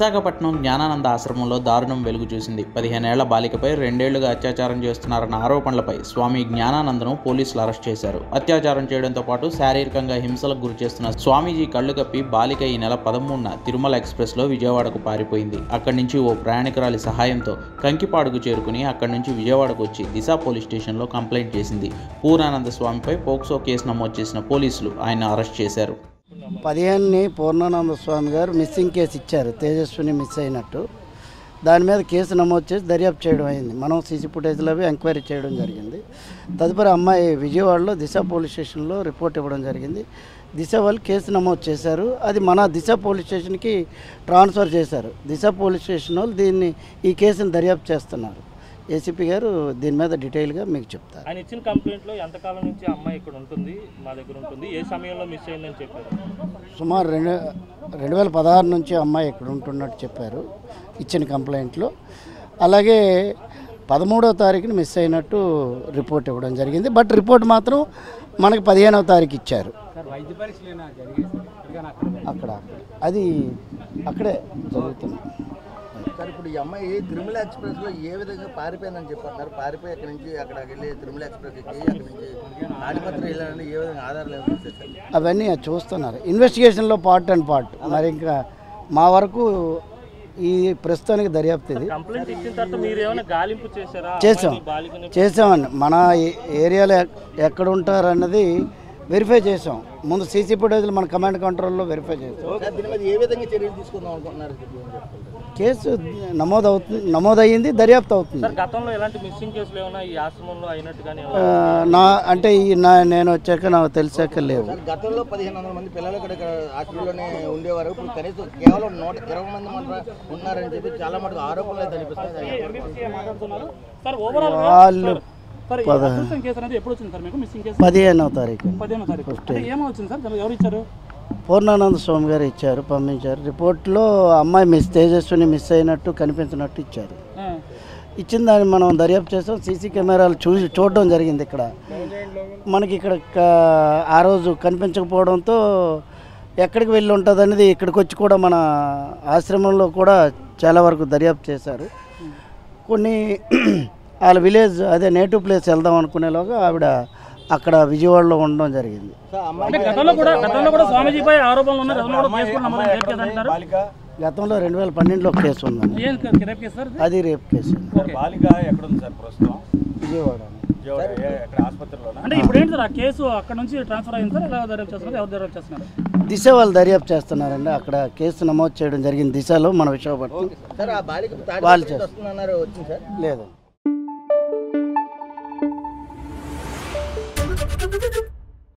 విశాఖపట్నం జ్ఞానానంద ఆశ్రమంలో దారుణం వెలుగు చూసింది. పదిహేనేళ్ళ బాలికపై రెండేళ్ళుగా అత్యాచారం చేస్తున్నారన్న ఆరోపణలపై స్వామి జ్ఞానానందను పోలీసులు అరెస్ట్ చేశారు. అత్యాచారం చేయడంతో పాటు శారీరకంగా హింసలకు గురి చేస్తున్న స్వామీజీ కళ్ళు కప్పి బాలిక ఈ నెల పదమూడున తిరుమల ఎక్స్ప్రెస్లో విజయవాడకు పారిపోయింది. అక్కడి నుంచి ఓ ప్రయాణికురాలి సహాయంతో కంకిపాడుకు చేరుకుని అక్కడి నుంచి విజయవాడకు వచ్చి దిశ పోలీస్ స్టేషన్లో కంప్లైంట్ చేసింది. పూర్ణానంద స్వామిపై పోక్సో కేసు నమోదు చేసిన పోలీసులు ఆయన అరెస్ట్ చేశారు. పదిహేనుని పూర్ణానంద స్వామి గారు మిస్సింగ్ కేసు ఇచ్చారు. తేజస్విని మిస్ అయినట్టు. దాని మీద కేసు నమోదు చేసి దర్యాప్తు చేయడం అయింది. మనం సీసీ ఫుటేజ్లో అవి ఎంక్వైరీ చేయడం జరిగింది. తదుపరి అమ్మాయి విజయవాడలో దిశ పోలీస్ స్టేషన్లో రిపోర్ట్ ఇవ్వడం జరిగింది. దిశ వాళ్ళు కేసు నమోదు చేశారు. అది మన దిశ పోలీస్ స్టేషన్కి ట్రాన్స్ఫర్ చేశారు. దిశ పోలీస్ స్టేషన్ వాళ్ళు దీన్ని ఈ కేసుని దర్యాప్తు చేస్తున్నారు. ఏసీపీ గారు దీని మీద డీటెయిల్గా మీకు చెప్తారు. ఆయన ఇచ్చిన కంప్లైంట్లో ఎంతకాలం నుంచి అమ్మాయి ఇక్కడ ఉంటుంది మా దగ్గర ఉంటుంది ఏ సమయంలో మిస్ అయిందని చెప్పారు? సుమారు రెండు రెండు వేల పదహారు నుంచి అమ్మాయి ఇక్కడ ఉంటున్నట్టు చెప్పారు ఇచ్చిన కంప్లైంట్లో. అలాగే పదమూడవ తారీఖున మిస్ అయినట్టు రిపోర్ట్ ఇవ్వడం జరిగింది. బట్ రిపోర్ట్ మాత్రం మనకి పదిహేనవ తారీఖు ఇచ్చారు. అక్కడ అది అక్కడే జరుగుతుంది. సార్ ఇప్పుడు ఈ అమ్మాయి తిరుమల ఎక్స్ప్రెస్లో ఏ విధంగా పారిపోయిందని చెప్పారు పారిపోయి అక్కడి నుంచి అక్కడికి వెళ్ళి తిరుమల ఎక్స్ప్రెస్ ఎక్కి అక్కడి నుంచి తాడిపత్రి వెళ్ళాలని ఏ విధంగా ఆధారాలు అవన్నీ చూస్తున్నారు. ఇన్వెస్టిగేషన్లో పార్ట్ అండ్ పార్ట్ మరి ఇంకా మా వరకు ఈ ప్రస్తుతానికి దర్యాప్తు ఇది. కంప్లైంట్ ఇచ్చిన తర్వాత మీరు ఏమైనా గాలింపు చేశారా? ఆ చేసాం చేసామండి మన ఏరియాలో ఎక్- ఎక్కడ ఉంటారన్నది వెరిఫై చేసాం. ముందు సీసీ ఫుటేజ్లు మన కమాండ్ కంట్రోల్లో వెరిఫై చేసాం. సార్ దీని మీద ఏ విధంగా చర్యలు తీసుకుందాం అనుకుంటున్నారు కేసు నమోదు అవుతుంది నమోదయ్యింది దర్యాప్తు అవుతుంది. సార్ గతంలో ఎలాంటి మిస్సింగ్ నా అంటే ఈ నా నేను వచ్చాక నాకు తెలిసాక లేవు. గతంలో పదిహేను వందల మంది పిల్లలు ఇక్కడ హాస్టల్లోనే ఉండేవారు. ఇప్పుడు కనీసం కేవలం నూట ఇరవై మంది ఉన్నారని చెప్పి చాలా మటుకు ఆరోపణలు వాళ్ళు పదిహేనవ తారీఖు. పూర్ణానంద స్వామి గారు ఇచ్చారు పంపించారు. రిపోర్ట్లో అమ్మాయి మిస్ తేజస్విని మిస్ అయినట్టు కనిపించినట్టు ఇచ్చారు. ఇచ్చిన దాన్ని మనం దర్యాప్తు చేస్తాం. సీసీ కెమెరాలు చూసి చూడడం జరిగింది ఇక్కడ. మనకి ఇక్కడ ఆ రోజు కనిపించకపోవడంతో ఎక్కడికి వెళ్ళి ఉంటుంది అనేది ఇక్కడికి వచ్చి కూడా మన ఆశ్రమంలో కూడా చాలా వరకు దర్యాప్తు చేశారు. కొన్ని వాళ్ళ విలేజ్ అదే నేటివ్ ప్లేస్ వెళ్దాం అనుకునేలోగా ఆవిడ అక్కడ విజయవాడలో ఉండడం జరిగింది. గతంలో రెండు వేల పన్నెండులో కేసు ఉందండి. ఏం రేపు కేసు సార్ ఇది? అది రేపు కేసు. బాలిక ఎక్కడుంది సార్ ప్రస్తుతం? విజయవాడ. విజయవాడ ఏ- ఎక్కడ ఆసుపత్రిలోనా? అంటే ఇప్పుడు ఏంటి సార్ ఆ కేసు అక్కడ నుంచి ట్రాన్స్ఫర్ అయింది సార్ ఎలా దర్యాప్తు చేస్తున్నారు ఎవరు దర్యాప్తు చేస్తున్నారు? దిశ వాళ్ళు దర్యాప్తు చేస్తున్నారండి. అక్కడ కేసు నమోదు చేయడం జరిగింది దిశలో మన విశాఖపట్నం. సార్. ఆ బాలిక వాళ్ళు సార్? లేదు. Thank you.